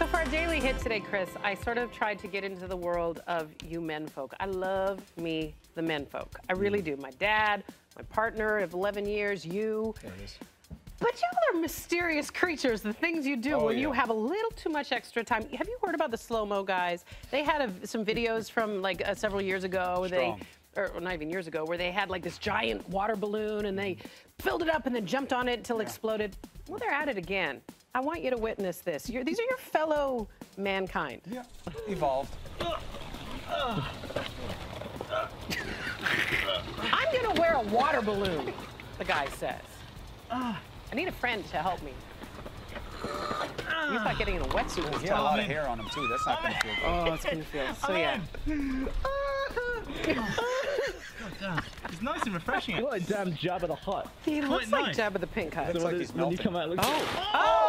So for our daily hit today, Chris, I sort of tried to get into the world of you men folk. I love me, the men folk. I really do. My dad, my partner of 11 years, you. There it is. But y'all are mysterious creatures, the things you do Oh, when you have a little too much extra time. Have you heard about the slow-mo guys? They had a, some videos from like uh, several years ago. where They, or not even years ago, where they had like this giant water balloon and they filled it up and then jumped on it until it exploded. Well, they're at it again. I want you to witness this. You're, these are your fellow mankind. Yeah, evolved. I'm gonna wear a water balloon, the guy says. I need a friend to help me. He's not getting in a wetsuit He's got a lot of hair on him too. That's not going to feel good. Oh, it's gonna feel so yeah. It's nice and refreshing. What a damn Jabba the Hutt. He looks Quite like nice. Jabba the Pink Hut. Looks So like when, he's it- when you come out, oh. it looks Oh,